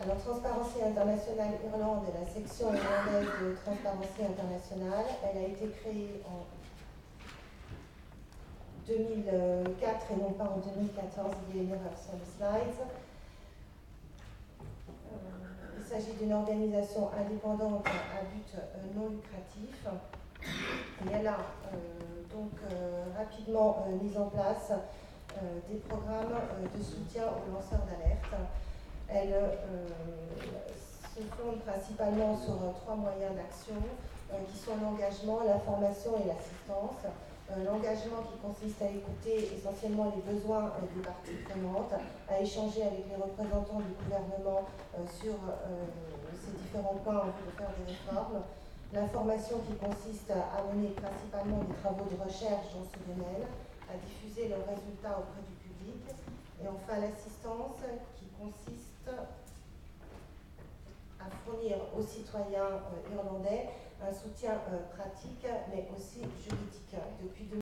Alors, Transparency International Irlande est la section irlandaise de Transparency International. Elle a été créée en 2004 et non pas en 2014. Il y a une erreur sur le slide. Euh, il s'agit d'une organisation indépendante à but euh, non lucratif. Et elle a euh, donc rapidement mis en place des programmes de soutien aux lanceurs d'alerte. Elle se fonde principalement sur trois moyens d'action qui sont l'engagement, l'information et l'assistance. Euh, l'engagement qui consiste à écouter essentiellement les besoins euh, des parties prenantes, à échanger avec les représentants du gouvernement euh, sur ces différents points de faire des réformes, l'information qui consiste à mener principalement des travaux de recherche dans ce domaine, à diffuser leurs résultats auprès du public, et enfin l'assistance qui consiste à fournir aux citoyens irlandais un soutien pratique mais aussi juridique. Depuis